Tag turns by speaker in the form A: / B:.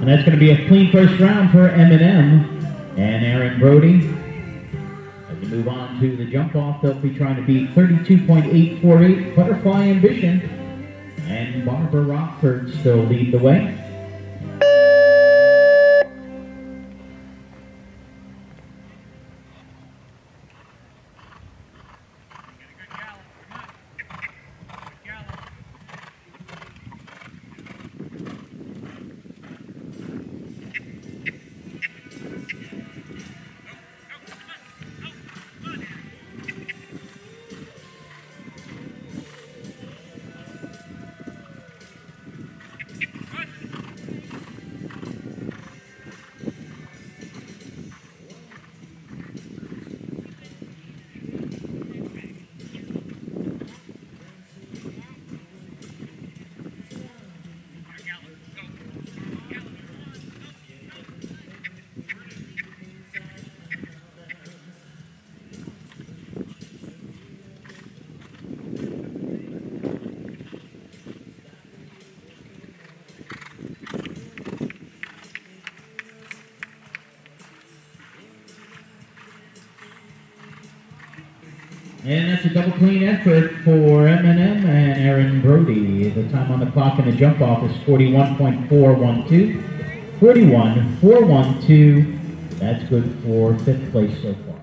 A: And that's going to be a clean first round for M and M and Erin Brody. As we move on to the jump off, they'll be trying to beat 32.848 Butterfly Ambition. And Barbara Rockford still lead the way. And that's a double clean effort for M and M and Erin Brody. The time on the clock in the jump off is 41.412. 41.412. That's good for fifth place so far.